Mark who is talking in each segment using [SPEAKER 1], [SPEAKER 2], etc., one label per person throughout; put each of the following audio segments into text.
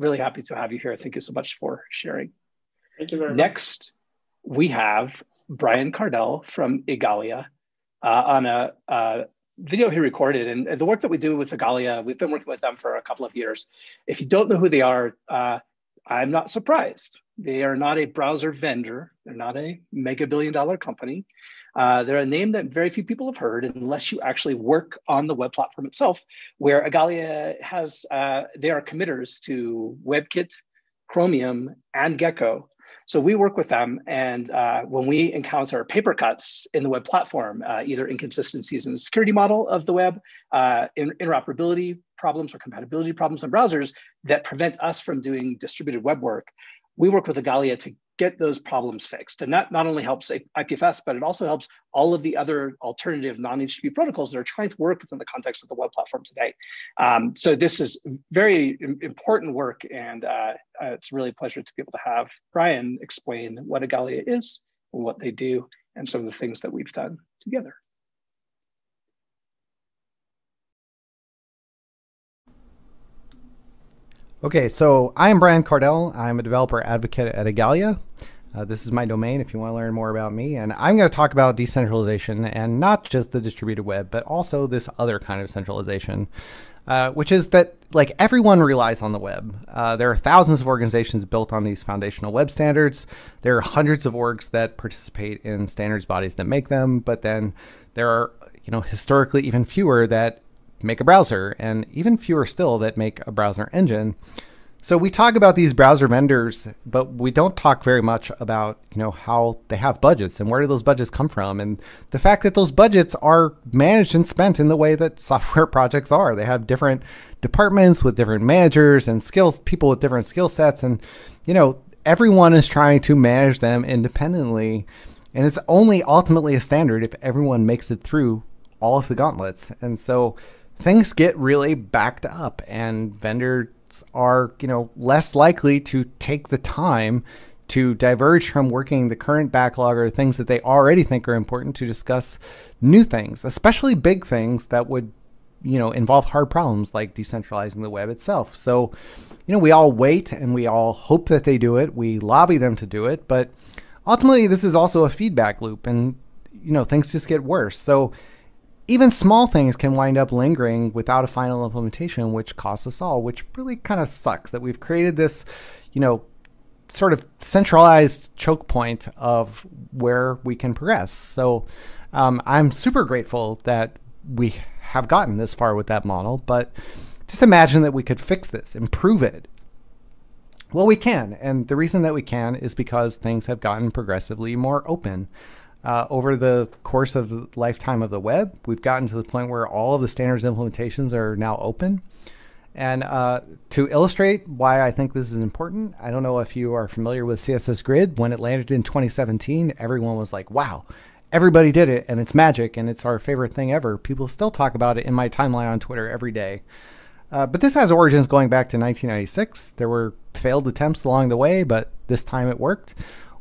[SPEAKER 1] really happy to have you here. Thank you so much for sharing.
[SPEAKER 2] Thank you very much.
[SPEAKER 1] Next, much. we have Brian Kardell from Igalia uh, on a, a, video he recorded. And, and, the work that we do with Igalia, we've been working with them for a couple of years. If you don't know who they are, uh, I'm not surprised. They are not a browser vendor. They're not a mega billion dollar company. Uh, they're a name that very few people have heard unless you actually work on the web platform itself, where Igalia has, uh, they are committers to WebKit, Chromium, and Gecko. So we work with them, and uh, when we encounter paper cuts in the web platform, uh, either inconsistencies in the security model of the web, uh, interoperability problems or compatibility problems in browsers that prevent us from doing distributed web work, we work with Igalia to get those problems fixed. And that not only helps IPFS, but it also helps all of the other alternative non-HTTP protocols that are trying to work within the context of the web platform today. Um, so this is very important work, and uh, uh, it's really a pleasure to be able to have Brian explain what Igalia is, what they do, and some of the things that we've done together.
[SPEAKER 3] Okay, so I'm Brian Kardell. I'm a developer advocate at Igalia. Uh, this is my domain if you want to learn more about me. And I'm going to talk about decentralization and not just the distributed web, but also this other kind of centralization, uh, which is that like everyone relies on the web. Uh, there are thousands of organizations built on these foundational web standards. There are hundreds of orgs that participate in standards bodies that make them, but then there are, you know, historically even fewer that make a browser, and even fewer still that make a browser engine. So we talk about these browser vendors, but we don't talk very much about you know how they have budgets and where do those budgets come from, and the fact that those budgets are managed and spent in the way that software projects are. They have different departments with different managers and skills, people with different skill sets, and you know everyone is trying to manage them independently, and it's only ultimately a standard if everyone makes it through all of the gauntlets, and so things get really backed up and vendors are, you know, less likely to take the time to diverge from working the current backlog or things that they already think are important to discuss new things, especially big things that would, you know, involve hard problems like decentralizing the web itself. So, you know, we all wait and we all hope that they do it. We lobby them to do it, but ultimately this is also a feedback loop and you know, things just get worse. So, even small things can wind up lingering without a final implementation, which costs us all, which really kind of sucks that we've created this, you know, sort of centralized choke point of where we can progress. So um, I'm super grateful that we have gotten this far with that model, but just imagine that we could fix this, improve it. Well, we can. And the reason that we can is because things have gotten progressively more open. Uh, over the course of the lifetime of the web, we've gotten to the point where all of the standards implementations are now open. And uh, to illustrate why I think this is important, I don't know if you are familiar with CSS Grid. When it landed in 2017, everyone was like, wow, everybody did it and it's magic and it's our favorite thing ever. People still talk about it in my timeline on Twitter every day. Uh, but this has origins going back to 1996. There were failed attempts along the way, but this time it worked.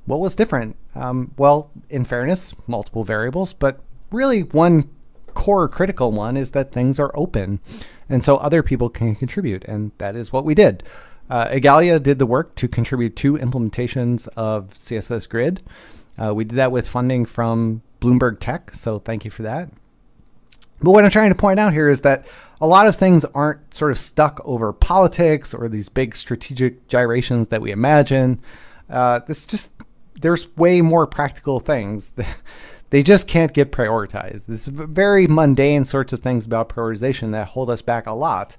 [SPEAKER 3] What was different? Um, well, in fairness, multiple variables, but really one core critical one is that things are open. And so other people can contribute. And that is what we did. Uh, Igalia did the work to contribute two implementations of CSS Grid. Uh, we did that with funding from Bloomberg Tech. So thank you for that. But what I'm trying to point out here is that a lot of things aren't sort of stuck over politics or these big strategic gyrations that we imagine. Uh, this just there's way more practical things. they just can't get prioritized. This is very mundane sorts of things about prioritization that hold us back a lot.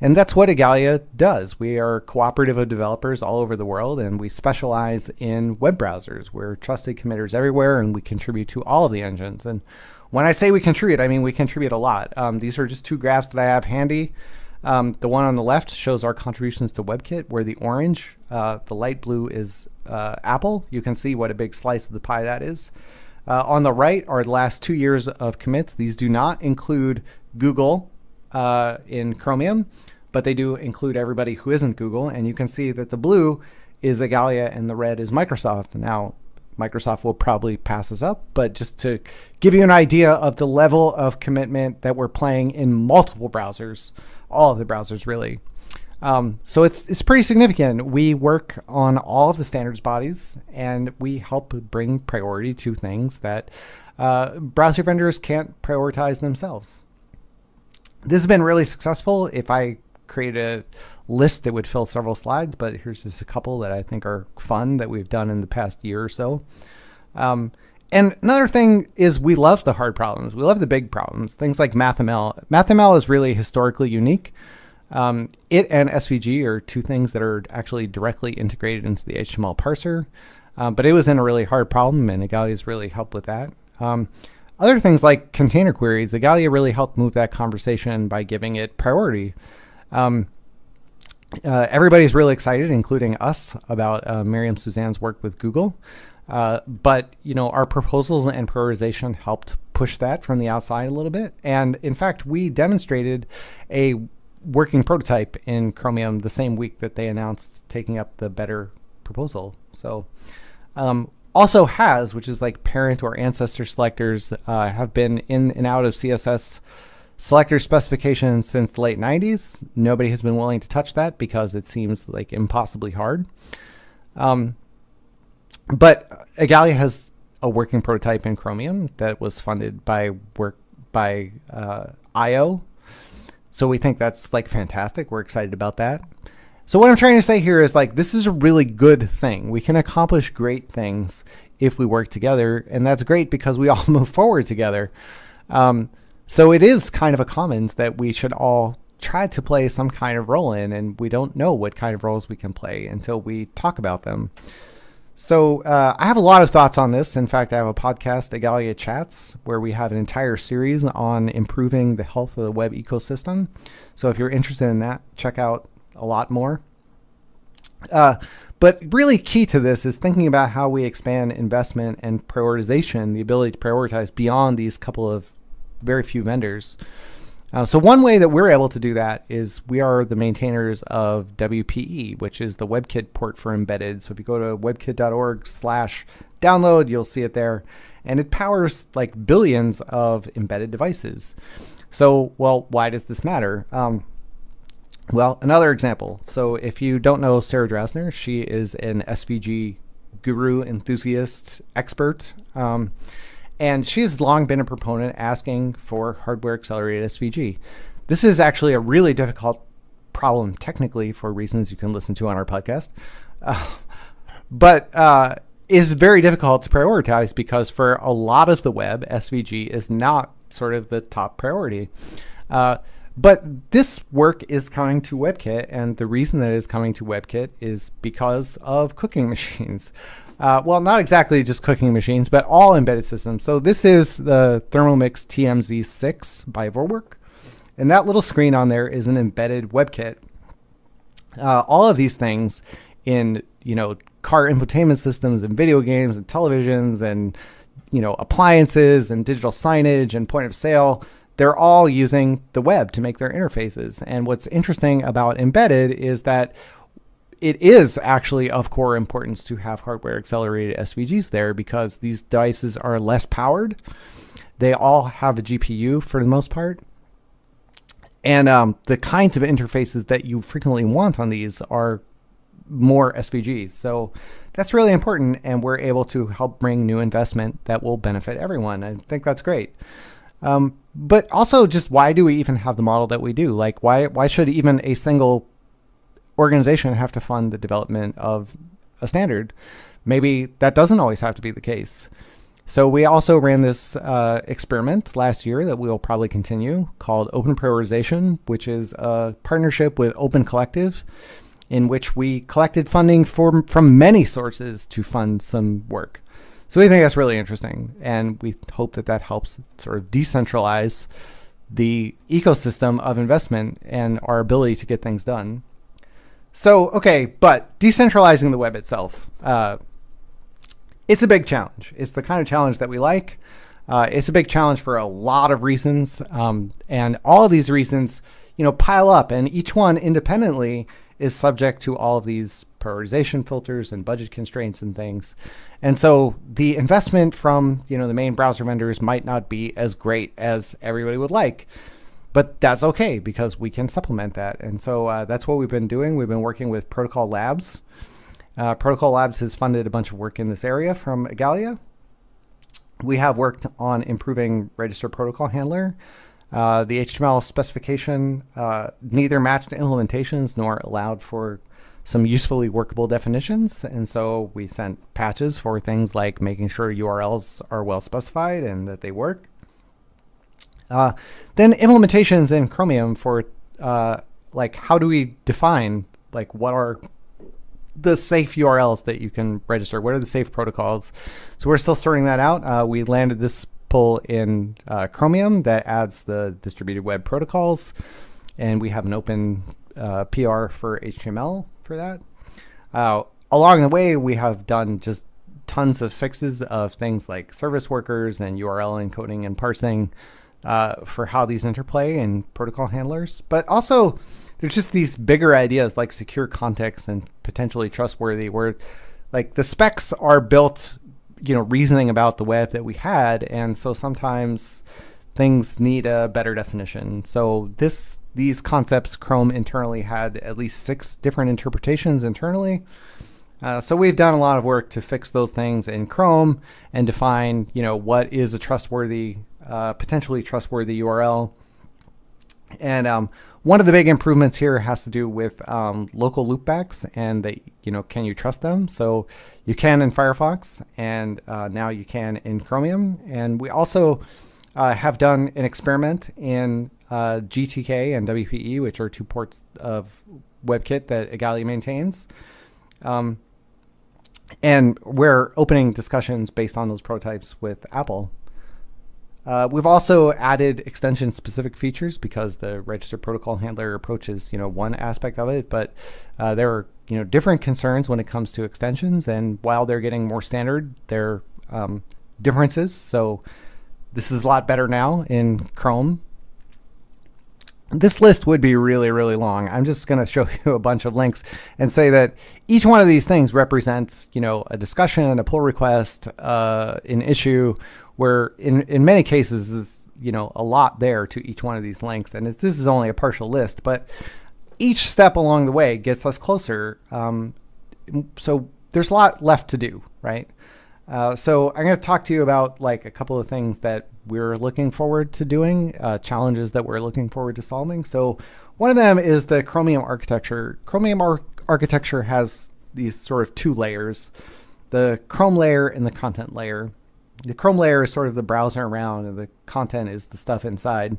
[SPEAKER 3] And that's what Igalia does. We are a cooperative of developers all over the world, and we specialize in web browsers. We're trusted committers everywhere, and we contribute to all of the engines. And when I say we contribute, I mean we contribute a lot. Um, these are just two graphs that I have handy. Um, the one on the left shows our contributions to WebKit, where the orange, uh, the light blue is uh, Apple. You can see what a big slice of the pie that is. Uh, on the right are the last two years of commits. These do not include Google uh, in Chromium, but they do include everybody who isn't Google. And you can see that the blue is Igalia and the red is Microsoft. Now, Microsoft will probably pass us up, but just to give you an idea of the level of commitment that we're playing in multiple browsers, all of the browsers really. Um, so it's it's pretty significant. We work on all of the standards bodies, and we help bring priority to things that uh, browser vendors can't prioritize themselves. This has been really successful. If I create a list that would fill several slides, but here's just a couple that I think are fun that we've done in the past year or so. Um, and another thing is we love the hard problems. We love the big problems. Things like MathML. MathML is really historically unique. Um, it and SVG are two things that are actually directly integrated into the HTML parser. Um, but it was in a really hard problem, and Igalia really helped with that. Um, other things like container queries, Igalia really helped move that conversation by giving it priority. Um, uh, everybody's really excited, including us, about uh, Miriam Suzanne's work with Google. Uh, but you know, our proposals and prioritization helped push that from the outside a little bit. And in fact, we demonstrated a working prototype in Chromium the same week that they announced taking up the better proposal. So, um, also has, which is like parent or ancestor selectors, uh, have been in and out of CSS selector specification since the late 90s. Nobody has been willing to touch that because it seems like impossibly hard. Um, but Igalia has a working prototype in Chromium that was funded by work by uh, eyeo. So we think that's like fantastic. We're excited about that. So what I'm trying to say here is like this is a really good thing. We can accomplish great things if we work together, and that's great because we all move forward together. Um, so it is kind of a commons that we should all try to play some kind of role in, and we don't know what kind of roles we can play until we talk about them. So uh, I have a lot of thoughts on this. In fact, I have a podcast, Igalia Chats, where we have an entire series on improving the health of the web ecosystem. So if you're interested in that, check out a lot more. Uh, but really key to this is thinking about how we expand investment and prioritization, the ability to prioritize beyond these couple of very few vendors. Uh, so one way that we're able to do that is we are the maintainers of WPE, which is the WebKit port for embedded. So if you go to webkit.org slash download, you'll see it there. And it powers like billions of embedded devices. So, well, why does this matter? Um, well, another example. So if you don't know Sarah Drasner, she is an SVG guru, enthusiast, expert. Um, and she's long been a proponent asking for hardware accelerated SVG. This is actually a really difficult problem technically for reasons you can listen to on our podcast. Uh, but uh, is very difficult to prioritize because for a lot of the web, SVG is not sort of the top priority. Uh, but this work is coming to WebKit, and the reason that it is coming to WebKit is because of cooking machines. Uh, well, not exactly just cooking machines, but all embedded systems. So this is the Thermomix TMZ6 by Vorwerk. And that little screen on there is an embedded WebKit. Uh, all of these things in, you know, car infotainment systems and video games and televisions and, you know, appliances and digital signage and point of sale, they're all using the web to make their interfaces. And what's interesting about embedded is that it is actually of core importance to have hardware accelerated SVGs there because these devices are less powered. They all have a GPU for the most part. And um, the kinds of interfaces that you frequently want on these are more SVGs. So that's really important, and we're able to help bring new investment that will benefit everyone. I think that's great. Um, but also, just why do we even have the model that we do? Like, why why should even a single organization have to fund the development of a standard. Maybe that doesn't always have to be the case. So we also ran this uh, experiment last year that we will probably continue called Open Prioritization, which is a partnership with Open Collective, in which we collected funding for, from many sources to fund some work. So we think that's really interesting, and we hope that that helps sort of decentralize the ecosystem of investment and our ability to get things done. So, okay, but decentralizing the web itself, uh, it's a big challenge. It's the kind of challenge that we like. Uh, it's a big challenge for a lot of reasons. Um, and all of these reasons, you know, pile up, and each one independently is subject to all of these prioritization filters and budget constraints and things. And so the investment from, you know, the main browser vendors might not be as great as everybody would like. But that's okay because we can supplement that. And so uh, that's what we've been doing. We've been working with Protocol Labs. Uh, Protocol Labs has funded a bunch of work in this area from Igalia. We have worked on improving Register Protocol Handler. Uh, the HTML specification uh, neither matched implementations nor allowed for some usefully workable definitions. And so we sent patches for things like making sure URLs are well specified and that they work. Uh, then implementations in Chromium for uh, like how do we define like what are the safe URLs that you can register? What are the safe protocols? So we're still sorting that out. Uh, we landed this pull in uh, Chromium that adds the distributed web protocols, and we have an open uh, PR for HTML for that. Uh, along the way, we have done just tons of fixes of things like service workers and URL encoding and parsing uh, for how these interplay in protocol handlers. But also, there's just these bigger ideas like secure context and potentially trustworthy, where like the specs are built, you know, reasoning about the web that we had, and so sometimes things need a better definition. So this these concepts Chrome internally had at least six different interpretations internally. Uh, so we've done a lot of work to fix those things in Chrome and define, you know, what is a trustworthy, uh, potentially trustworthy URL. And um, one of the big improvements here has to do with um, local loopbacks and that, you know, can you trust them? So you can in Firefox and uh, now you can in Chromium. And we also uh, have done an experiment in uh, GTK and WPE, which are two ports of WebKit that Igalia maintains. Um, and we're opening discussions based on those prototypes with Apple. Uh, we've also added extension-specific features because the register protocol handler approaches, you know, one aspect of it, but uh, there are, you know, different concerns when it comes to extensions. And while they're getting more standard, there are um, differences. So this is a lot better now in Chrome. This list would be really, really long. I'm just going to show you a bunch of links and say that each one of these things represents, you know, a discussion, a pull request, uh, an issue, where in, in many cases is, you know, a lot there to each one of these links. And this is only a partial list, but each step along the way gets us closer. Um, so there's a lot left to do, right? Uh, so I'm going to talk to you about like a couple of things that we're looking forward to doing, uh, challenges that we're looking forward to solving. So one of them is the Chromium architecture. Chromium ar architecture has these sort of two layers, the Chrome layer and the content layer. The Chrome layer is sort of the browser around and the content is the stuff inside.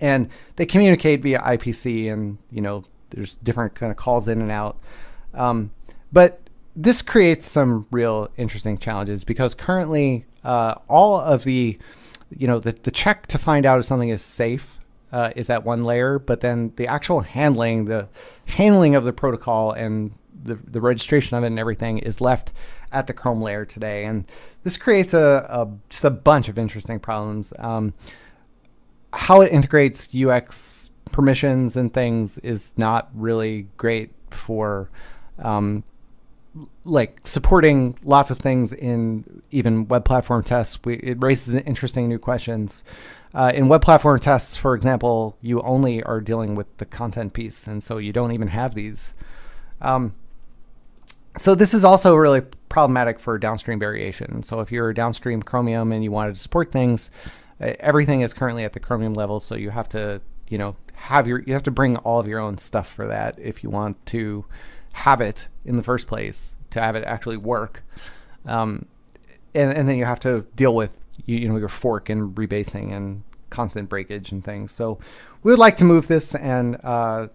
[SPEAKER 3] And they communicate via IPC and, you know, there's different kind of calls in and out. Um, but this creates some real interesting challenges because currently uh, all of the, you know, the, the check to find out if something is safe uh, is at one layer, but then the actual handling, the handling of the protocol and the, the registration of it and everything is left at the Chrome layer today. And this creates a, a just a bunch of interesting problems. Um, how it integrates UX permissions and things is not really great for um, like supporting lots of things in even web platform tests, we, it raises interesting new questions. Uh, in web platform tests, for example, you only are dealing with the content piece, and so you don't even have these. Um, so this is also really problematic for downstream variation. So if you're downstream Chromium and you wanted to support things, everything is currently at the Chromium level, so you have to, you know, have your you have to bring all of your own stuff for that if you want to have it in the first place to have it actually work. Um, and, and then you have to deal with you, you know your fork and rebasing and constant breakage and things. So we would like to move this and uh,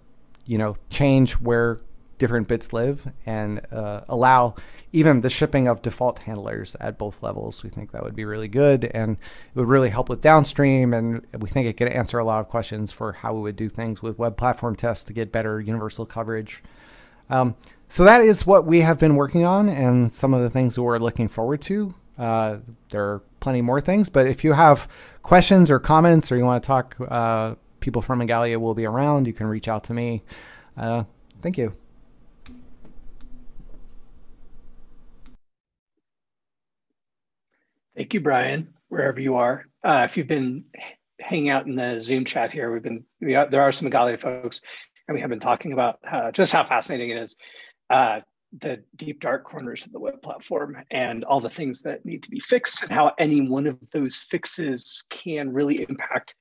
[SPEAKER 3] you know change where different bits live and uh, allow even the shipping of default handlers at both levels. We think that would be really good and it would really help with downstream. And we think it could answer a lot of questions for how we would do things with web platform tests to get better universal coverage. Um, so that is what we have been working on and some of the things we're looking forward to. Uh, there are plenty more things, but if you have questions or comments or you want to talk, uh, people from Igalia will be around. You can reach out to me. Uh, thank you.
[SPEAKER 1] Thank you, Brian, wherever you are. Uh, if you've been hanging out in the Zoom chat here. We've been we are, there are some Igalia folks, and we have been talking about uh, just how fascinating it is. Uh, the deep dark corners of the web platform and all the things that need to be fixed and how any one of those fixes can really impact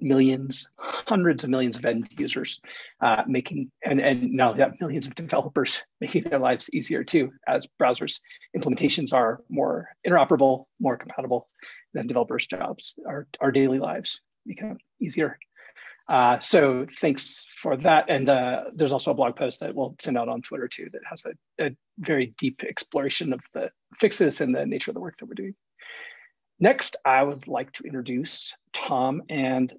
[SPEAKER 1] millions, hundreds of millions of end users, uh, making and and now yeah, millions of developers making their lives easier too as browsers implementations are more interoperable, more compatible, then developers' jobs, our our daily lives become easier. Uh, so thanks for that. And uh, there's also a blog post that we'll send out on Twitter too that has a, a very deep exploration of the fixes and the nature of the work that we're doing. Next, I would like to introduce Tom and